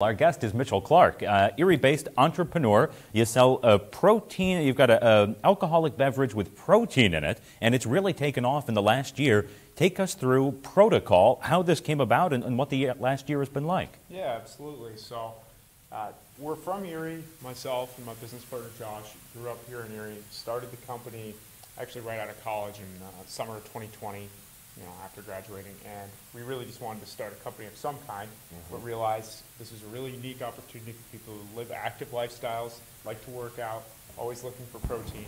Our guest is Mitchell Clark, uh, Erie-based entrepreneur. You sell a protein. You've got an alcoholic beverage with protein in it, and it's really taken off in the last year. Take us through Protochol, how this came about, and, and what the last year has been like. Yeah, absolutely. So uh, we're from Erie. Myself and my business partner Josh grew up here in Erie. Started the company actually right out of college in uh, summer of 2020 you know, after graduating, and we really just wanted to start a company of some kind, mm-hmm. but realized this is a really unique opportunity for people who live active lifestyles, like to work out, always looking for protein.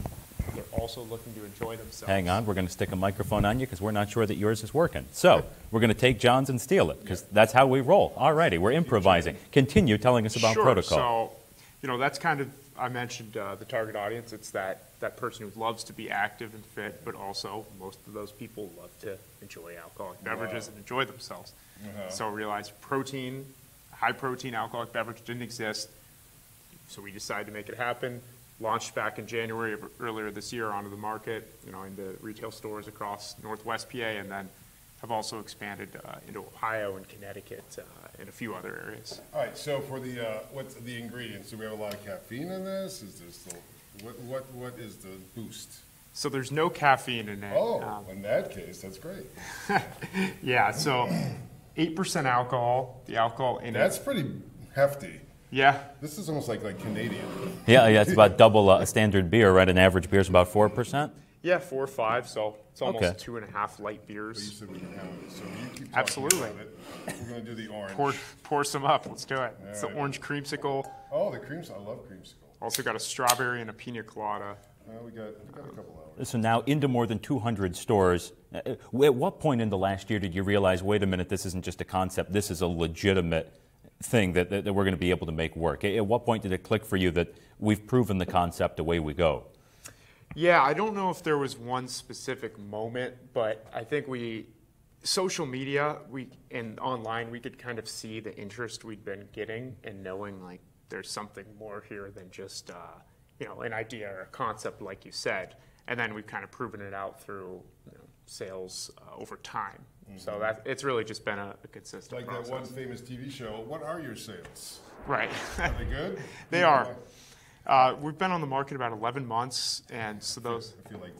They're also looking to enjoy themselves. Hang on, we're going to stick a microphone on you because we're not sure that yours is working. So we're going to take John's and steal it because that's how we roll. All righty, we're improvising. Continue telling us about sure. Protochol. So, you know, that's kind of I mentioned uh, the target audience. It's that, that person who loves to be active and fit, but also most of those people love to enjoy alcoholic beverages and enjoy themselves. Uh-huh. So realized protein, high protein alcoholic beverage didn't exist. So we decided to make it happen. Launched back in January of earlier this year onto the market, you know, into retail stores across Northwest PA, and then have also expanded uh, into Ohio and Connecticut uh, and a few other areas. All right, so for the, uh, what's the ingredients? Do we have a lot of caffeine in this? Is this, the, what, what, what is the boost? So there's no caffeine in it. Oh, um, in that case, that's great. yeah, so 8% alcohol, the alcohol in that's it. That's pretty hefty. Yeah. This is almost like, like Canadian. Yeah, yeah, it's about double a standard beer, right? An average beer is about 4%? Yeah, four or five, so it's almost okay. two and a half light beers. So Absolutely. We're going to do the orange. Pour, pour some up. Let's do it. All it's right. the orange creamsicle. Oh, the creamsicle. I love creamsicle. Also got a strawberry and a pina colada. Well, we got, we got a couple hours. So now into more than 200 stores. Uh, at what point in the last year did you realize, wait a minute, this isn't just a concept, this is a legitimate thing that, that, that we're going to be able to make work? At what point did it click for you that we've proven the concept, away we go? Yeah, I don't know if there was one specific moment, but I think we social media we and online we could kind of see the interest we'd been getting and knowing like there's something more here than just uh, you know an idea or a concept like you said. And then we've kind of proven it out through you know, sales uh, over time. Mm-hmm. so that it's really just been a, a consistent like process. that one famous tv show what are your sales? Right. Are they good? They are uh, we've been on the market about 11 months, and so those. I feel like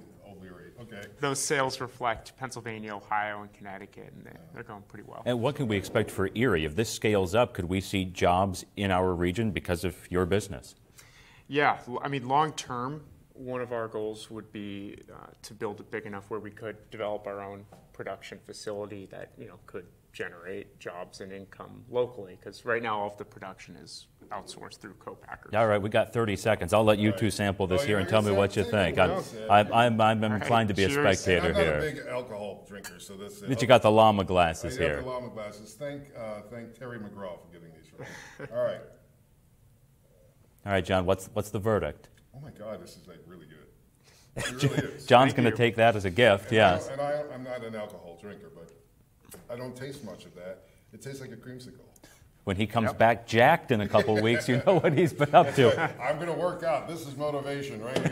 Okay. Those sales reflect Pennsylvania, Ohio, and Connecticut, and they're going pretty well. And what can we expect for Erie? If this scales up, could we see jobs in our region because of your business? Yeah, I mean, long term, one of our goals would be uh, to build it big enough where we could develop our own production facility that you know could generate jobs and income locally. Because right now, all of the production is outsourced through co-packers. All right, we got 30 seconds. I'll let you two sample this oh, here and tell me what you think. I'm, I'm, I'm, I'm inclined to be a spectator I'm not here. a big alcohol drinker, so this. But you got the llama glasses I here. the llama glasses. Thank, uh, thank Terry McGraw for giving these. All right. All right, John. What's what's the verdict? Oh my God, this is like really good. It really John's going to take that as a gift. And yes. I, and I, I'm not an alcohol drinker, but I don't taste much of that. It tastes like a creamsicle. When he comes yep. back jacked in a couple weeks, you know what he's been up to. I'm going to work out. This is motivation, right?